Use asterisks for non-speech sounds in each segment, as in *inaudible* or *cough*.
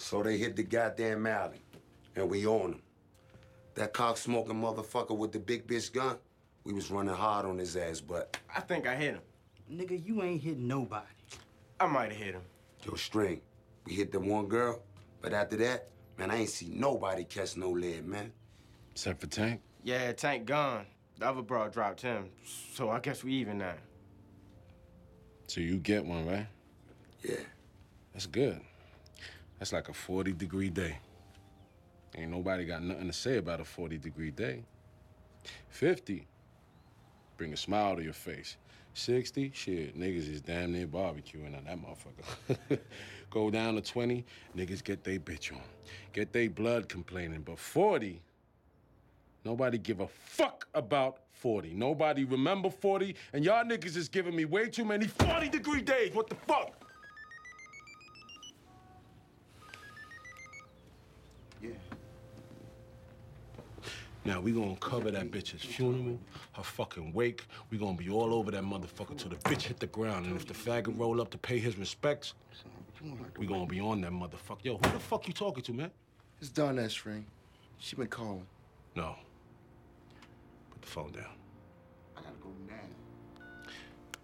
So they hit the goddamn alley, and we on him. That cock smoking motherfucker with the big bitch gun, we was running hard on his ass, but I think I hit him. Nigga, you ain't hit nobody. I might have hit him. yo, string, we hit the one girl, but after that, man, I ain't see nobody catch no lead, man. Except for Tank. Yeah, Tank gone. The other bro dropped him. So I guess we even now. So you get one, right? Yeah. That's good. That's like a 40 degree day. Ain't nobody got nothing to say about a 40 degree day. 50, bring a smile to your face. 60, shit, niggas is damn near barbecuing on that motherfucker. *laughs* Go down to 20, niggas get they bitch on. Get they blood complaining. But 40, nobody give a fuck about 40. Nobody remember 40, and y'all niggas is giving me way too many 40 degree days. What the fuck? Yeah. Now we gonna cover that bitch's funeral, her fucking wake. We gonna be all over that motherfucker till the bitch hit the ground. And if the faggot roll up to pay his respects, we gonna be on that motherfucker. Yo, who the fuck you talking to, man? It's done that. She been calling. No. Put the phone down. I gotta go now.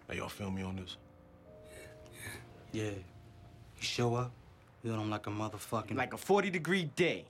Now y'all film me on this. Yeah. Yeah. You show up, you hit him like a motherfucking. Like a 40 degree day.